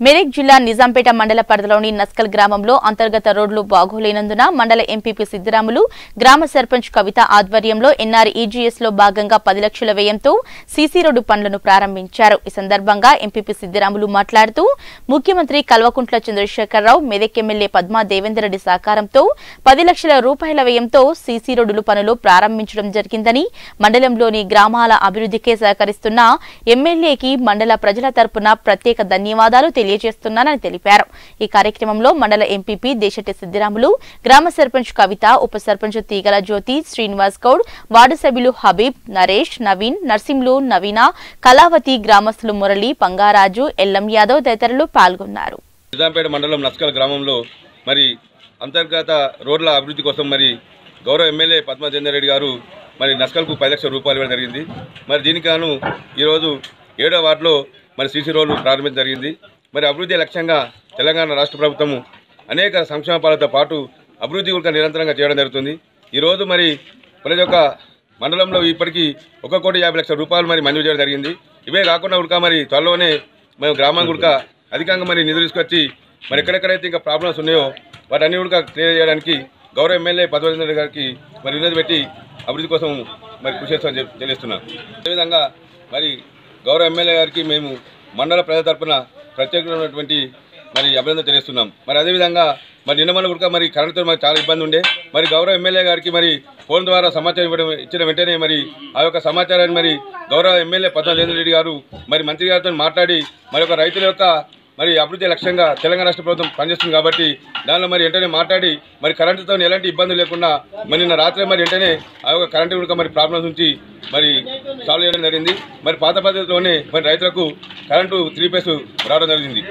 మెదక్ జిల్లా నిజాంపేట మండల పరిధిలోని నస్కల్ గ్రామంలో అంతర్గత రోడ్లు బాగోలేనందున మండల ఎంపీపీ సిద్దిరాములు గ్రామ సర్పంచ్ కవిత ఆధ్వర్యంలో ఎన్ఆర్ ఈజీఎస్లో భాగంగా పది లక్షల వ్యయంతో సీసీ రోడ్డు పనులను ప్రారంభించారు. ఈ సందర్భంగా ఎంపీపీ సిద్దిరాములు మాట్లాడుతూ ముఖ్యమంత్రి కల్వకుంట్ల చంద్రశేఖరరావు మెదక్ ఎమ్మెల్యే పద్మా దేవేందరెడ్డి సహకారంతో పది లక్షల రూపాయల వ్యయంతో సీసీ రోడ్డులు పనులు ప్రారంభించడం జరిగిందని మండలంలోని గ్రామాల అభివృద్ధికే సహకరిస్తున్న ఎమ్మెల్యేకి మండల ప్రజల తరపున ప్రత్యేక ధన్యవాదాలు తెలియజేస్తున్నానని తెలిపారు. ఈ కార్యక్రమంలో మండల ఎంపీపీ దేశటి సిద్దిరాములు గ్రామ సర్పంచ్ కవిత ఉప సర్పంచ్ తీగల జ్యోతి శ్రీనివాస్ గౌడ్ వార్డు సభ్యులు హబీబ్ నరేష్ నవీన్ నర్సింలు నవీన కళావతి గ్రామస్తులు మురళి పంగారాజు ఎల్లం యాదవ్ తదితరులు పాల్గొన్నారు. నిజాంపేట మండలం గ్రామంలో మరి అంతర్గత రోడ్ల అభివృద్ధి కోసం మరి గౌరవ ఎమ్మెల్యే పద్మచంద్ర గారు మరి నస్కల్కు పది లక్షల రూపాయలు ఇవ్వడం జరిగింది. మరి దీనికి గాను ఈరోజు ఏడో వార్డులో మరి సీసీ రోడ్లు ప్రారంభించడం జరిగింది. మరి అభివృద్ధి లక్ష్యంగా తెలంగాణ రాష్ట్ర ప్రభుత్వము అనేక సంక్షేమ పాలతో పాటు అభివృద్ధి కూడా నిరంతరంగా చేయడం జరుగుతుంది. ఈరోజు మరి ప్రతి ఒక్క మండలంలో ఇప్పటికీ ఒక కోటి యాభై లక్షల రూపాయలు మరి మంజూరు చేయడం జరిగింది. ఇవే కాకుండా ఉడక మరి త్వరలోనే మేము గ్రామం గుడక అధికంగా మరి నిధులు తీసుకొచ్చి మరి ఎక్కడెక్కడైతే ఇంకా ప్రాబ్లమ్స్ ఉన్నాయో వాటన్ని కూడా క్లియర్ చేయడానికి గౌరవ ఎమ్మెల్యే పదవేంద్ర గారికి మరి వినతి పెట్టి అభివృద్ధి కోసం మరి కృషి చేస్తామని తెలియజేస్తున్నాను. అదేవిధంగా మరి గౌరవ ఎమ్మెల్యే గారికి మేము మండల ప్రజల తరఫున ప్రత్యేకమైనటువంటి మరి అభినందన తెలుస్తున్నాం మరి అదేవిధంగా మరి నిన్న మన కూడా మరి కరెంటుతో మరి చాలా ఇబ్బంది ఉండే. మరి గౌరవ ఎమ్మెల్యే గారికి మరి ఫోన్ ద్వారా సమాచారం ఇవ్వడం ఇచ్చిన వెంటనే మరి ఆ యొక్క సమాచారాన్ని మరి గౌరవ ఎమ్మెల్యే పద్మచంద్ర రెడ్డి గారు మరి మంత్రి గారితో మాట్లాడి మరి ఒక రైతుల యొక్క మరి అభివృద్ధి లక్ష్యంగా తెలంగాణ రాష్ట్ర ప్రభుత్వం పనిచేస్తుంది కాబట్టి దానిలో మరి వెంటనే మాట్లాడి మరి కరెంటుతో ఎలాంటి ఇబ్బంది లేకుండా మరి నిన్న రాత్రి మరి వెంటనే ఆ యొక్క కరెంటు కూడా మరి ప్రాబ్లమ్స్ నుంచి మరి సాల్వ్ చేయడం జరిగింది. మరి పాత పద్ధతిలోనే మరి రైతులకు కరెంటు త్రీ ఫేస్ రావడం జరిగింది.